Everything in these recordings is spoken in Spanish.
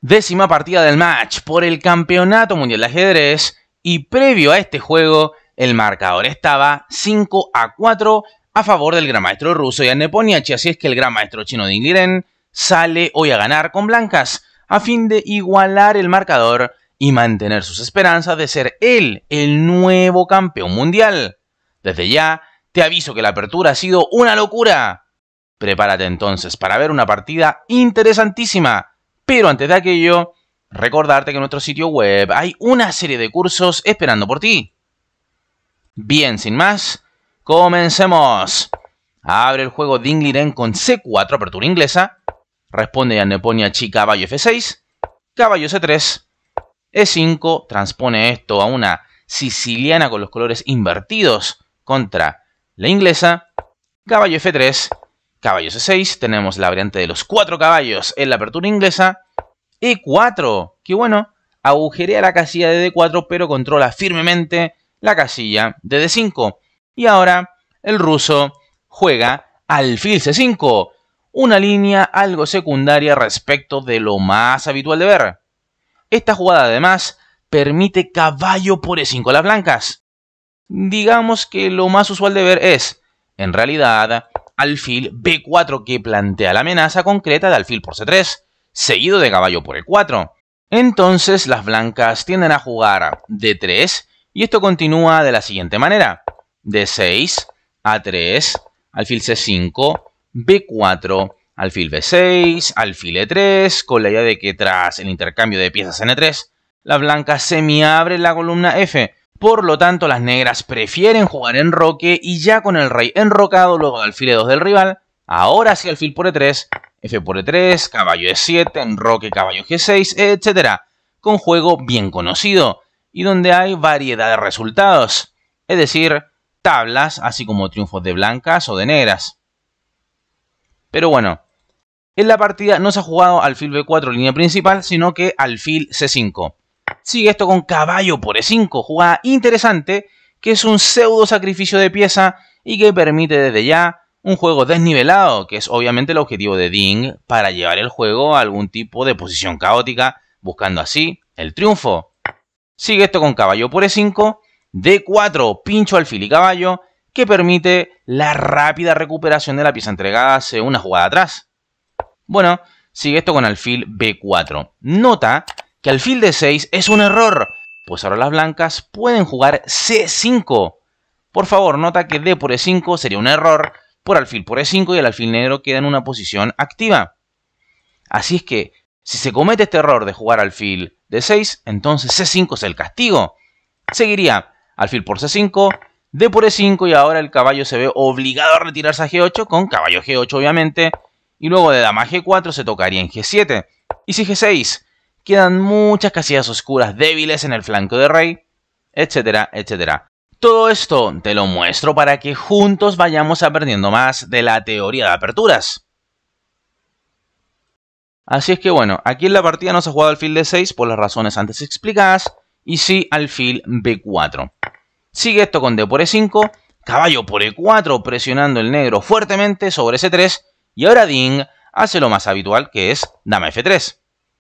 Décima partida del match por el Campeonato Mundial de Ajedrez y previo a este juego el marcador estaba 5 a 4 a favor del gran maestro ruso Jan Neponiachi, así es que el gran maestro chino de Liren sale hoy a ganar con blancas a fin de igualar el marcador y mantener sus esperanzas de ser él el nuevo campeón mundial. Desde ya, te aviso que la apertura ha sido una locura. Prepárate entonces para ver una partida interesantísima pero antes de aquello, recordarte que en nuestro sitio web hay una serie de cursos esperando por ti. Bien, sin más, comencemos. Abre el juego Dingliren con C4, apertura inglesa. Responde a Neponia Chi caballo F6, caballo C3, E5, transpone esto a una siciliana con los colores invertidos contra la inglesa, caballo F3, Caballo C6, tenemos la variante de los cuatro caballos en la apertura inglesa. E4, que bueno, agujerea la casilla de D4 pero controla firmemente la casilla de D5. Y ahora el ruso juega alfil C5, una línea algo secundaria respecto de lo más habitual de ver. Esta jugada además permite caballo por E5 a las blancas. Digamos que lo más usual de ver es, en realidad, alfil B4 que plantea la amenaza concreta de alfil por C3, seguido de caballo por E4. Entonces las blancas tienden a jugar D3 y esto continúa de la siguiente manera. D6, A3, alfil C5, B4, alfil B6, alfil E3, con la idea de que tras el intercambio de piezas en E3, la blanca semiabre la columna F, por lo tanto, las negras prefieren jugar en roque y ya con el rey enrocado luego alfil e2 del rival, ahora sí alfil por e3, f por e3, caballo e7, enroque caballo g6, etc. Con juego bien conocido y donde hay variedad de resultados, es decir, tablas, así como triunfos de blancas o de negras. Pero bueno, en la partida no se ha jugado alfil b4 línea principal, sino que alfil c5. Sigue esto con caballo por E5, jugada interesante que es un pseudo sacrificio de pieza y que permite desde ya un juego desnivelado, que es obviamente el objetivo de Ding para llevar el juego a algún tipo de posición caótica, buscando así el triunfo. Sigue esto con caballo por E5, D4, pincho alfil y caballo, que permite la rápida recuperación de la pieza entregada hacia una jugada atrás. Bueno, sigue esto con alfil B4. Nota que alfil de 6 es un error, pues ahora las blancas pueden jugar C5. Por favor, nota que D por E5 sería un error por alfil por E5 y el alfil negro queda en una posición activa. Así es que, si se comete este error de jugar alfil de 6, entonces C5 es el castigo. Seguiría alfil por C5, D por E5 y ahora el caballo se ve obligado a retirarse a G8 con caballo G8 obviamente. Y luego de dama G4 se tocaría en G7. Y si G6 quedan muchas casillas oscuras débiles en el flanco de rey, etcétera, etcétera. Todo esto te lo muestro para que juntos vayamos aprendiendo más de la teoría de aperturas. Así es que bueno, aquí en la partida no se ha jugado alfil de 6 por las razones antes explicadas, y sí alfil b4. Sigue esto con d por e5, caballo por e4 presionando el negro fuertemente sobre c3, y ahora Ding hace lo más habitual que es dama f3.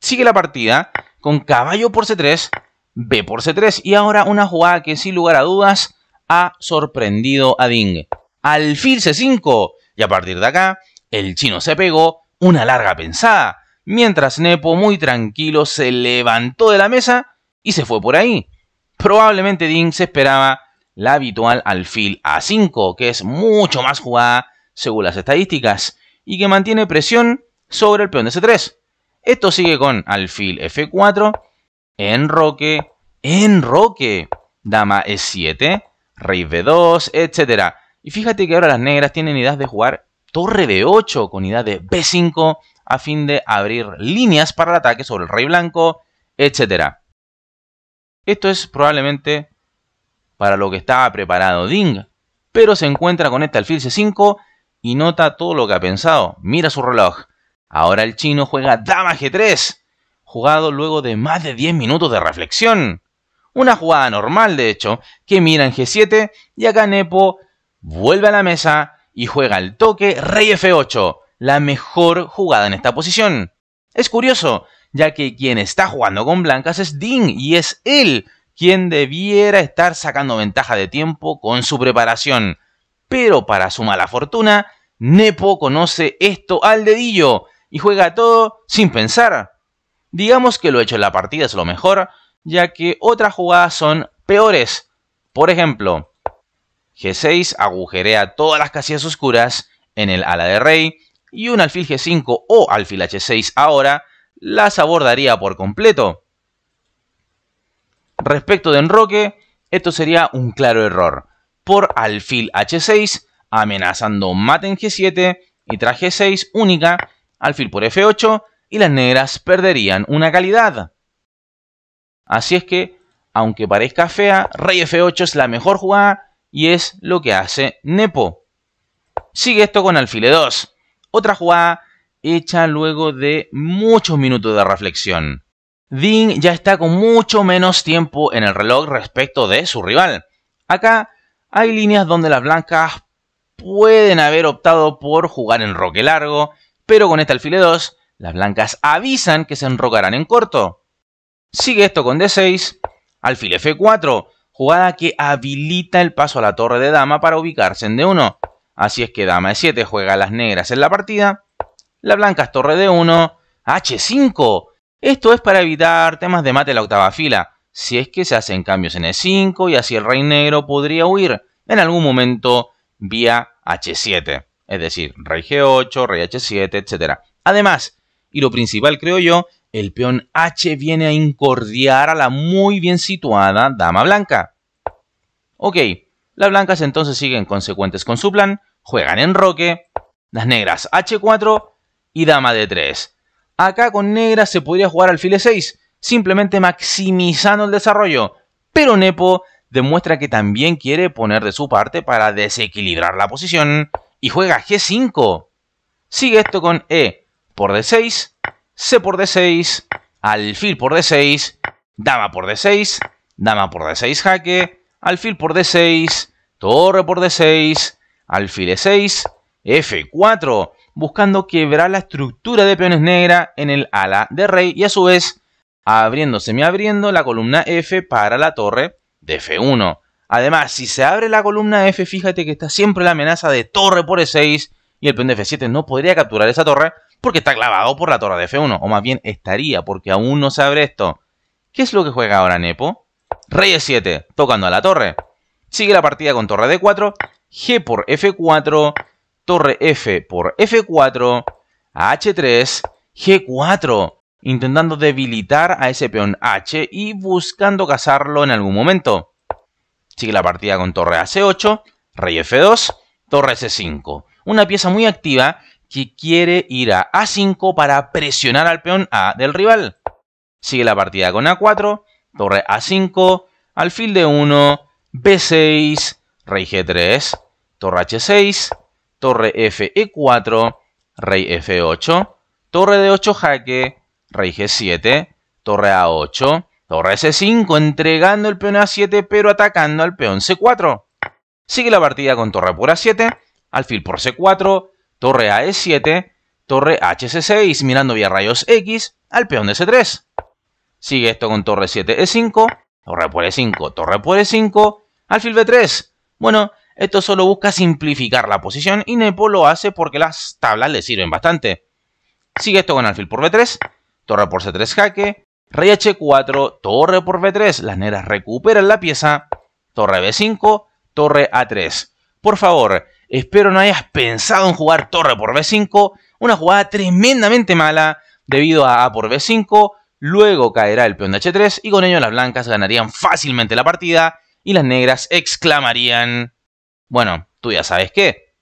Sigue la partida con caballo por c3, b por c3 y ahora una jugada que sin lugar a dudas ha sorprendido a Ding. Alfil c5 y a partir de acá el chino se pegó una larga pensada, mientras Nepo muy tranquilo se levantó de la mesa y se fue por ahí. Probablemente Ding se esperaba la habitual alfil a5, que es mucho más jugada según las estadísticas, y que mantiene presión sobre el peón de c3. Esto sigue con alfil F4, enroque, enroque, dama E7, rey B2, etc. Y fíjate que ahora las negras tienen idea de jugar torre B8 con idea de B5 a fin de abrir líneas para el ataque sobre el rey blanco, etc. Esto es probablemente para lo que estaba preparado Ding, pero se encuentra con este alfil C5 y nota todo lo que ha pensado. Mira su reloj. Ahora el chino juega Dama G3, jugado luego de más de 10 minutos de reflexión. Una jugada normal, de hecho, que mira en G7 y acá Nepo vuelve a la mesa y juega el toque Rey F8, la mejor jugada en esta posición. Es curioso ya que quien está jugando con blancas es Ding y es él quien debiera estar sacando ventaja de tiempo con su preparación. Pero para su mala fortuna, Nepo conoce esto al dedillo y juega todo sin pensar. Digamos que lo hecho en la partida es lo mejor, ya que otras jugadas son peores. Por ejemplo, G6 agujerea todas las casillas oscuras en el ala de rey y un alfil G5 o alfil H6 ahora las abordaría por completo. Respecto de enroque, esto sería un claro error. Por alfil H6, amenazando mate en G7 y tras G6 única, alfil por F8 y las negras perderían una calidad. Así es que, aunque parezca fea, rey F8 es la mejor jugada y es lo que hace Nepo. Sigue esto con alfil E2, otra jugada hecha luego de muchos minutos de reflexión. Dean ya está con mucho menos tiempo en el reloj respecto de su rival. Acá hay líneas donde las blancas pueden haber optado por jugar en roque largo, pero con este alfil 2 las blancas avisan que se enrocarán en corto. Sigue esto con D6, alfil F4, jugada que habilita el paso a la torre de dama para ubicarse en D1. Así es que dama E7 juega a las negras en la partida, la blanca es torre D1, H5, esto es para evitar temas de mate en la octava fila, si es que se hacen cambios en E5 y así el rey negro podría huir en algún momento vía H7, es decir, rey G8, rey H7, etc. Además, y lo principal creo yo, el peón H viene a incordiar a la muy bien situada dama blanca. Ok, las blancas entonces siguen consecuentes con su plan, juegan en roque, las negras H4 y dama D3. Acá con negra se podría jugar alfil e6, simplemente maximizando el desarrollo. Pero Nepo demuestra que también quiere poner de su parte para desequilibrar la posición y juega G5. Sigue esto con E por D6, C por D6, alfil por D6, dama por D6, dama por D6 jaque, alfil por D6, torre por D6, alfil E6, F4 buscando quebrar la estructura de peones negra en el ala de rey y a su vez abriendo la columna F para la torre de F1. Además, si se abre la columna F, fíjate que está siempre la amenaza de torre por E6 y el peón de F7 no podría capturar esa torre porque está clavado por la torre de F1, o más bien estaría porque aún no se abre esto. ¿Qué es lo que juega ahora Nepo? Rey E7, tocando a la torre. Sigue la partida con torre D4, G por F4, torre F por F4, H3, G4, intentando debilitar a ese peón H y buscando cazarlo en algún momento. Sigue la partida con torre AC8, rey F2, torre C5. Una pieza muy activa que quiere ir a A5 para presionar al peón A del rival. Sigue la partida con A4, torre A5, alfil D1, B6, rey G3, torre H6, torre F E4, rey F8, torre D8 jaque, rey G7, torre A8, torre C5 entregando el peón A7 pero atacando al peón C4. Sigue la partida con torre por A7, alfil por C4, torre a E7, torre HC6 mirando vía rayos X al peón de C3. Sigue esto con torre 7 E5, torre por E5, torre por E5, alfil B3. Bueno, esto solo busca simplificar la posición y Nepo lo hace porque las tablas le sirven bastante. Sigue esto con alfil por b3, torre por c3 jaque, rey h4, torre por b3, las negras recuperan la pieza, torre b5, torre a3. Por favor, espero no hayas pensado en jugar torre por b5, una jugada tremendamente mala debido a a por b5, luego caerá el peón de h3 y con ello las blancas ganarían fácilmente la partida y las negras exclamarían bueno, tú ya sabes qué.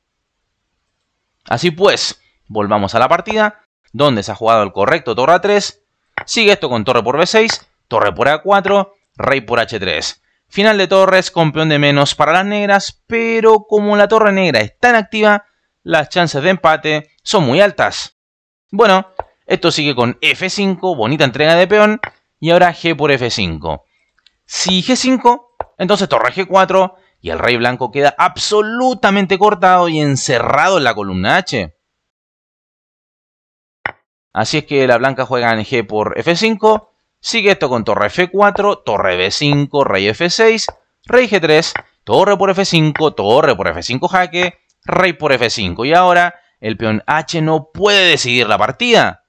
Así pues, volvamos a la partida, donde se ha jugado el correcto torre a3, sigue esto con torre por b6, torre por a4, rey por h3. Final de torres con peón de menos para las negras, pero como la torre negra está en activa, las chances de empate son muy altas. Bueno, esto sigue con f5, bonita entrega de peón, y ahora g por f5. Si g5, entonces torre g4, y el rey blanco queda absolutamente cortado y encerrado en la columna H. Así es que la blanca juega en G por F5. Sigue esto con torre F4, torre B5, rey F6, rey G3, torre por F5, torre por F5 jaque, rey por F5. Y ahora el peón H no puede decidir la partida.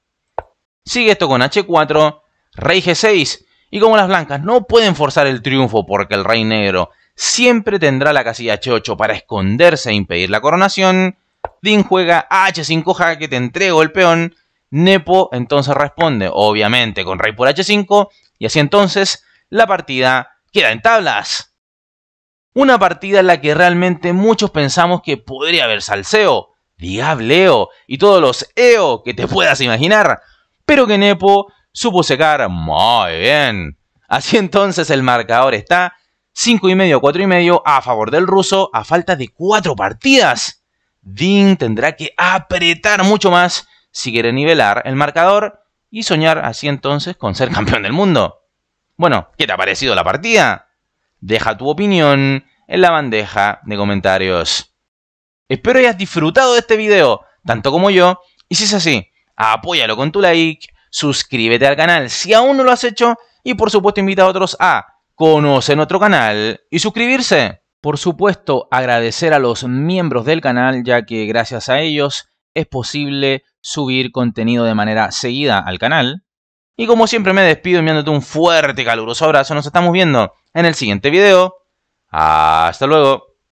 Sigue esto con H4, rey G6. Y como las blancas no pueden forzar el triunfo porque el rey negro siempre tendrá la casilla H8 para esconderse e impedir la coronación, Din juega H5 jaque, te entrego el peón. Nepo entonces responde, obviamente, con rey por H5. Y así entonces la partida queda en tablas. Una partida en la que realmente muchos pensamos que podría haber salseo, diableo y todos los EO que te puedas imaginar, pero que Nepo supo secar muy bien. Así entonces el marcador está 5 y medio, 4 y medio a favor del ruso a falta de 4 partidas. Dean tendrá que apretar mucho más si quiere nivelar el marcador y soñar así entonces con ser campeón del mundo. Bueno, ¿qué te ha parecido la partida? Deja tu opinión en la bandeja de comentarios. Espero hayas disfrutado de este video, tanto como yo, y si es así, apóyalo con tu like, suscríbete al canal si aún no lo has hecho, y por supuesto invita a otros a conocer nuestro canal y suscribirse. Por supuesto, agradecer a los miembros del canal, ya que gracias a ellos es posible subir contenido de manera seguida al canal. Y como siempre me despido enviándote un fuerte caluroso abrazo. Nos estamos viendo en el siguiente video. Hasta luego.